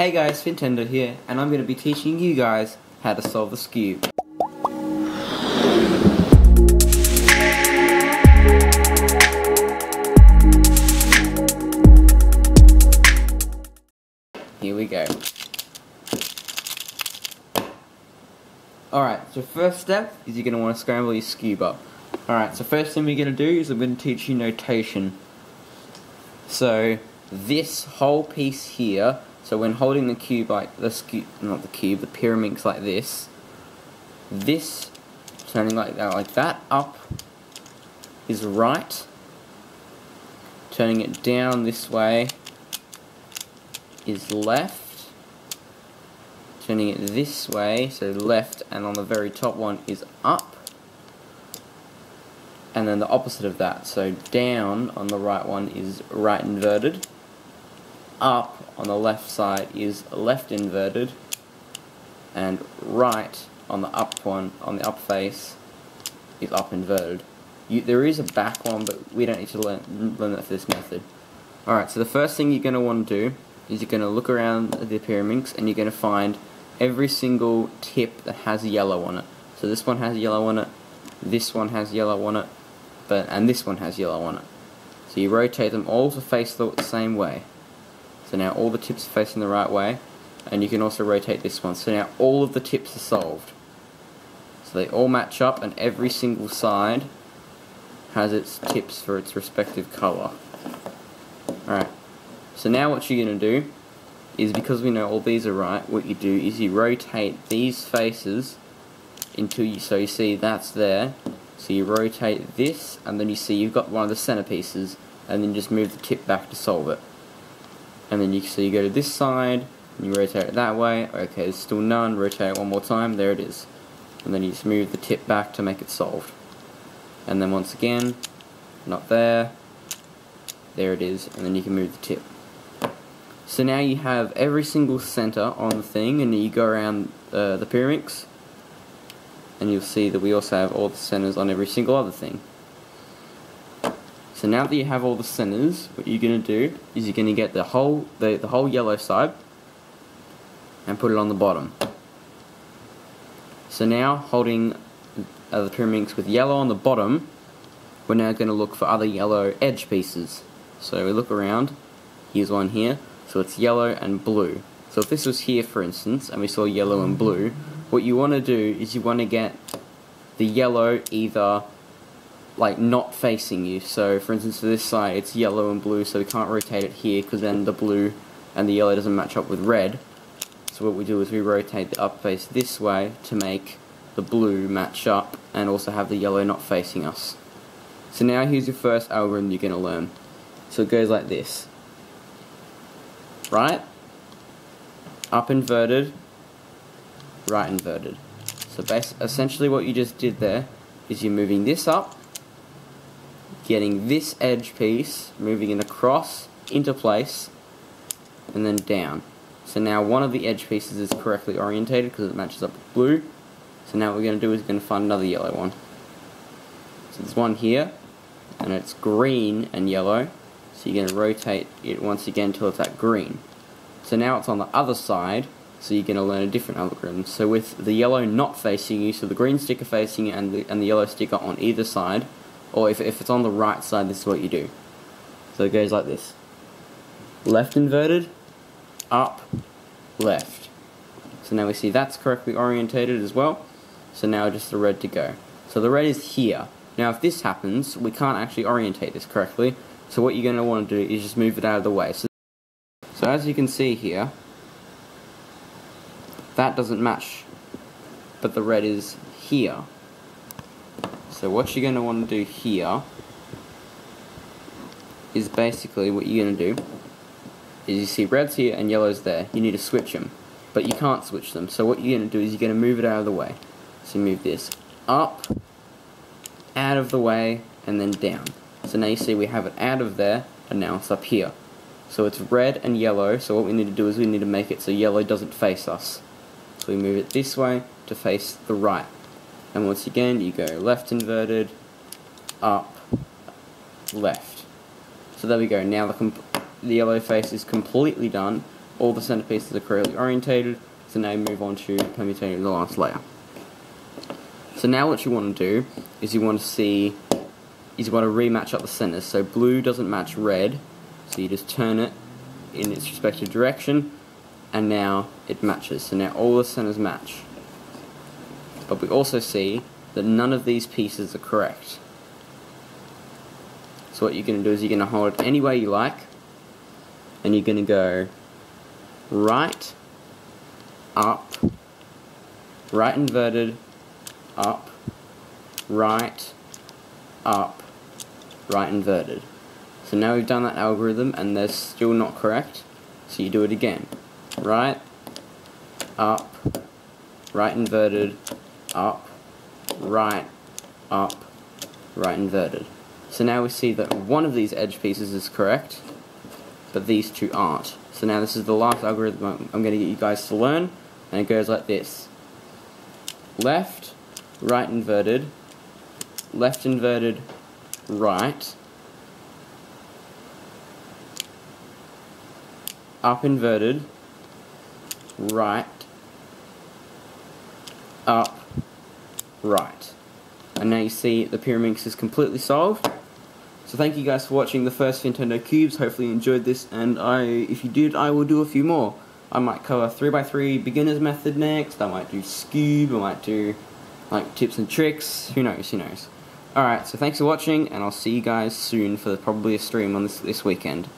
Hey guys, Fintendo here, and I'm going to be teaching you guys how to solve this cube. Here we go. Alright, so first step is you're going to want to scramble your cube up. Alright, so first thing we're going to do is I'm going to teach you notation. So, this whole piece here, so when holding the cube like, cube, not the cube, the pyraminx like this, this turning like that, like that, up is right, turning it down this way is left, turning it this way, so left, and on the very top one is up, and then the opposite of that, so down on the right one is right inverted, up on the left side is left inverted, and right on the up one, on the up face, is up inverted. You, there is a back one, but we don't need to learn, learn that for this method. Alright, so the first thing you're going to want to do is you're going to look around the pyraminx and you're going to find every single tip that has yellow on it. So this one has yellow on it, this one has yellow on it, but and this one has yellow on it. So you rotate them all to face the same way. So now all the tips are facing the right way, and you can also rotate this one. So now all of the tips are solved. So they all match up, and every single side has its tips for its respective colour. Alright, so now what you're going to do is because we know all these are right, what you do is you rotate these faces until you, so you see that's there, so you rotate this and then you see you've got one of the centerpieces and then just move the tip back to solve it. And then you can so you go to this side, and you rotate it that way, okay there's still none, rotate it one more time, there it is. And then you just move the tip back to make it solved. And then once again, not there, there it is, and then you can move the tip. So now you have every single center on the thing, and you go around uh, the pyraminx, and you'll see that we also have all the centers on every single other thing. So now that you have all the centers, what you're going to do is you're going to get the whole the, the whole yellow side and put it on the bottom. So now holding uh, the pyraminx with yellow on the bottom, we're now going to look for other yellow edge pieces. So we look around, here's one here, so it's yellow and blue. So if this was here for instance, and we saw yellow and blue, what you want to do is you want to get the yellow either like not facing you. So for instance for this side it's yellow and blue so we can't rotate it here because then the blue and the yellow doesn't match up with red. So what we do is we rotate the up face this way to make the blue match up and also have the yellow not facing us. So now here's your first algorithm you're going to learn. So it goes like this. Right, up inverted, right inverted. So base, essentially what you just did there is you're moving this up, getting this edge piece, moving it across into place, and then down. So now one of the edge pieces is correctly orientated because it matches up with blue. So now what we're going to do is we're going to find another yellow one. So there's one here, and it's green and yellow. So you're going to rotate it once again till it's at green. So now it's on the other side, so you're going to learn a different algorithm. So with the yellow not facing you, so the green sticker facing you and the, and the yellow sticker on either side, or if, if it's on the right side, this is what you do. So it goes like this. Left inverted, up, left. So now we see that's correctly orientated as well. So now just the red to go. So the red is here. Now if this happens, we can't actually orientate this correctly. So what you're going to want to do is just move it out of the way. So, so as you can see here, that doesn't match, but the red is here. So what you're going to want to do here is basically what you're going to do is you see red's here and yellow's there. You need to switch them, but you can't switch them. So what you're going to do is you're going to move it out of the way. So move this up, out of the way, and then down. So now you see we have it out of there, and now it's up here. So it's red and yellow, so what we need to do is we need to make it so yellow doesn't face us. So we move it this way to face the right. And once again, you go left inverted, up, left. So there we go, now the, the yellow face is completely done, all the centerpieces are correctly orientated. So now move on to permutating the last layer. So now what you want to do is you want to see is you want to rematch up the centers. So blue doesn't match red, so you just turn it in its respective direction, and now it matches. So now all the centers match. But we also see that none of these pieces are correct. So what you're going to do is you're going to hold it any way you like, and you're going to go right, up, right inverted, up, right, up, right inverted. So now we've done that algorithm and they're still not correct, so you do it again. Right, up, right inverted, up, right, up, right inverted. So now we see that one of these edge pieces is correct, but these two aren't. So now this is the last algorithm I'm going to get you guys to learn, and it goes like this. Left, right inverted, left inverted, right, up inverted, right, up, right. And now you see the Pyraminx is completely solved. So thank you guys for watching the first Fintendo Cubes. Hopefully you enjoyed this, and I, if you did, I will do a few more. I might cover 3x3 beginner's method next, I might do Skewb, I might do like tips and tricks, who knows, who knows. Alright, so thanks for watching, and I'll see you guys soon for probably a stream on this, this weekend.